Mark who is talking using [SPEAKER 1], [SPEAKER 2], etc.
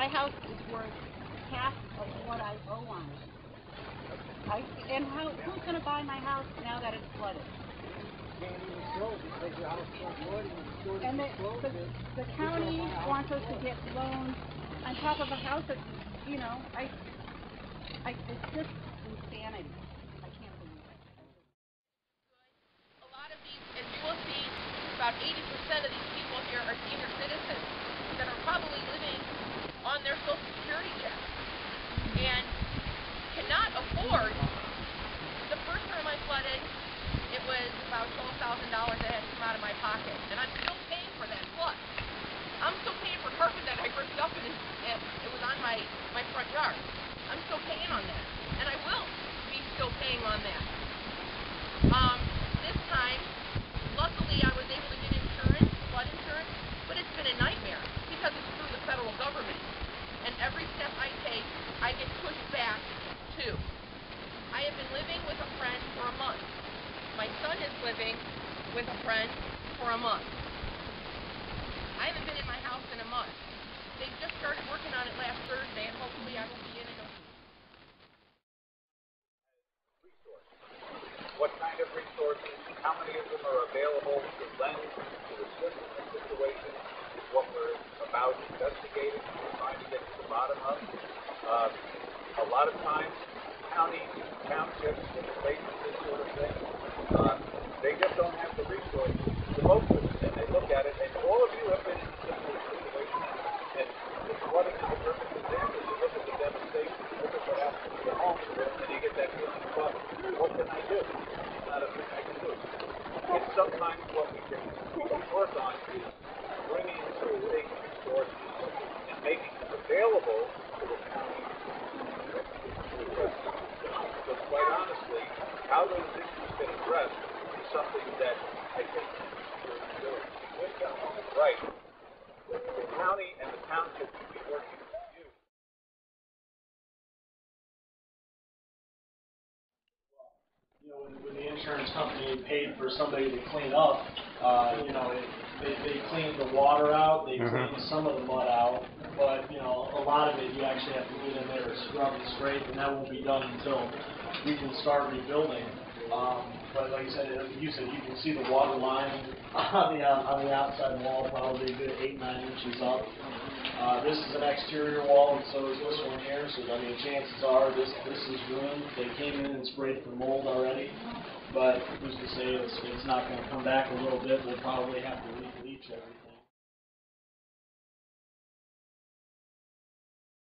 [SPEAKER 1] my house is worth half of what I owe on it. I, and how, who's gonna buy my house now that it's flooded?
[SPEAKER 2] And the
[SPEAKER 1] the, the, county wants us to get loans on top of a house that, you know, I, I, it's just insanity. I can't believe it.
[SPEAKER 3] a lot of these, as you will see, about 80% of these people here are senior citizens that are probably living on their social security check and cannot afford. The first time I flooded, it was about $12,000 that had to come out of my pocket, and I'm still paying for that flood. I'm still paying for carpet that I ripped up and, it was on my, my front yard. I'm still paying on that, and I will be still paying on that. Um, this time, luckily I was able to get insurance, flood insurance, but it's been a nightmare because it's through the federal government. And every step I take, I get pushed back too. I have been living with a friend for a month. My son is living with a friend for a month. I haven't been in my house in a month. They just started working on it last Thursday, and hopefully I will be in week.
[SPEAKER 4] what kind of resources, how many of them are available to lend to assist in this situation is what we're about investigating, we're trying to get to the bottom of. Uh, a lot of times, counties, townships, when they're this sort of thing, uh, they just don't have the resources to vote for it. And they look at it, and all of you have been in a similar situation, and the flooding is a perfect example. You look at the devastation, you look at what happened to the homes, that feeling of, what can I do? Not a thing I can do. And sometimes what we can work on is bringing to a resources and making them available to the county. Because quite honestly, how those issues get addressed is something that I think we're doing. Right, the, the county and the township should be working you
[SPEAKER 5] know, when, when the insurance company paid for somebody to clean up, uh, you know, it, they, they cleaned the water out, they cleaned some of the mud out, but, you know, a lot of it you actually have to get in there to scrub and scrape, and that won't be done until we can start rebuilding. Um, but like I said, you said, you can see the water line on the, uh, on the outside wall, probably a good eight, nine inches up. Uh, this is an exterior wall, and so is this one here, so I mean, chances are this, this is ruined. They came in and sprayed for mold already, but who's to say it's, it's not gonna come back a little bit, we'll probably have to re-bleach everything.